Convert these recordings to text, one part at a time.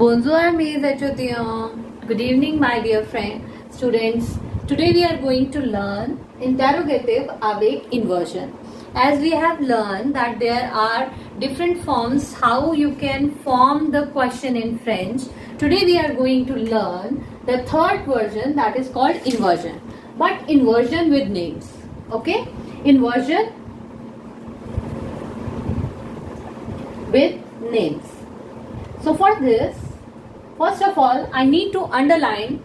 Bonjour mes étudiants. Good evening my dear friend students. Today we are going to learn interrogative avec inversion. As we have learned that there are different forms how you can form the question in French. Today we are going to learn the third version that is called inversion. But inversion with names. Okay? Inversion with names. So for this, first of all, I need to underline,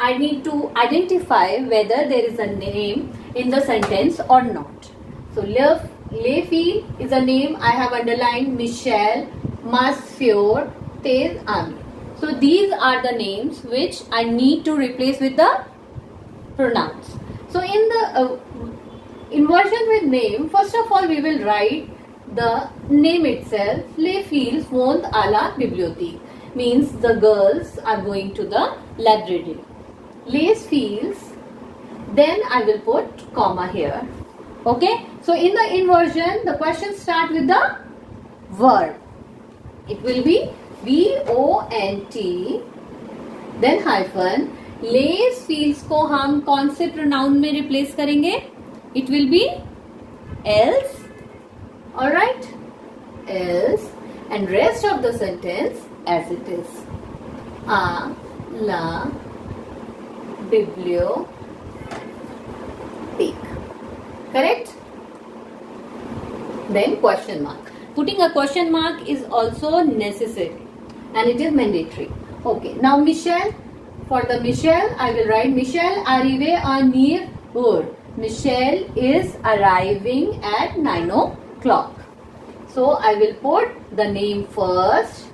I need to identify whether there is a name in the sentence or not. So Le, Lefi is a name I have underlined Michelle, Masfior, Tez Ami. So these are the names which I need to replace with the pronouns. So in the uh, inversion with name, first of all we will write the name itself, Les filles vont à bibliothèque, means the girls are going to the library. Les filles, then I will put comma here. Okay, so in the inversion, the question start with the verb. It will be V-O-N-T, then hyphen. Les filles को हम कौन से pronoun में replace करेंगे? It will be else Alright? Else and rest of the sentence as it is. A la bibliothèque. Correct? Then question mark. Putting a question mark is also necessary and it is mandatory. Okay. Now Michelle. For the Michelle, I will write Michelle arrivé à near Michel is arriving at 9 o'clock. So I will put the name first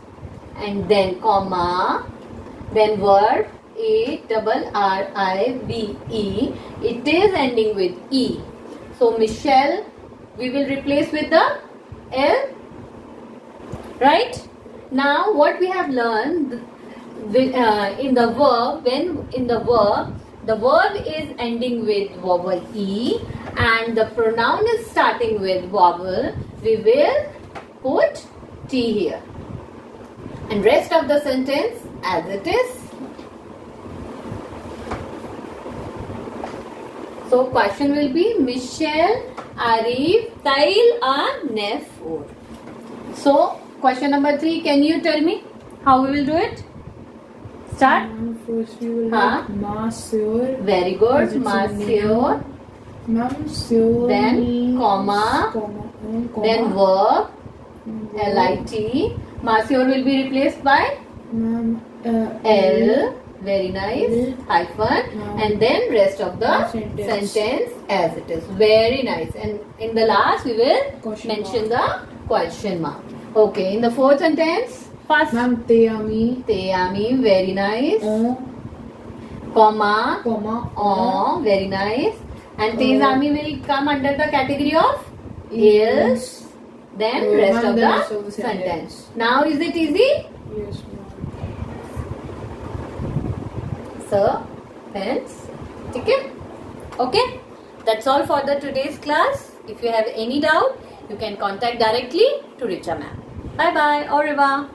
and then comma, then verb A double R I V E. It is ending with E. So Michelle we will replace with the L. Right? Now what we have learned uh, in the verb when in the verb the verb is ending with vowel E and the pronoun is starting with vowel, we will put T here. And rest of the sentence as it is. So question will be Michel arrive tail a neuf So question number three, can you tell me how we will do it? Start. Um, first we will Huh? Monsieur. Very good. As it's a Monsieur. Monsieur. Then comma. Comma. Then verb. L-I-T. Monsieur will be replaced by Ma'am, uh, L. Very nice. L. Hyphen. Now. And then rest of the Sentence. sentence as it is. Very nice. And in the last we will Question mention the question mark. Okay. In the fourth sentence. First. Ma'am, te ami. Te ami. Very nice. On. Comma. Comma. Oh, very nice. And Uh, will come under the category of is. Then Uh, rest of the rest of the sentence. sentence. Now is it easy? Yes, ma'am. So, friends, okay? Okay. That's all for the today's class. If you have any doubt, you can contact directly to Richa ma'am. Bye bye. Au revoir.